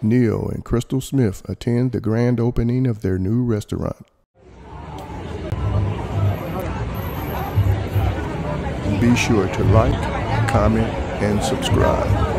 Ne-Yo and Crystal Smith attend the grand opening of their new restaurant. Be sure to like, comment, and subscribe.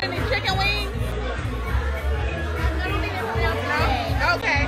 chicken wings? Okay.